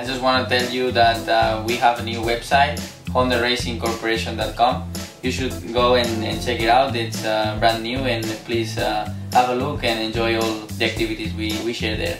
I just want to tell you that uh, we have a new website, HondaRacingCorporation.com. You should go and, and check it out. It's uh, brand new and please uh, have a look and enjoy all the activities we, we share there.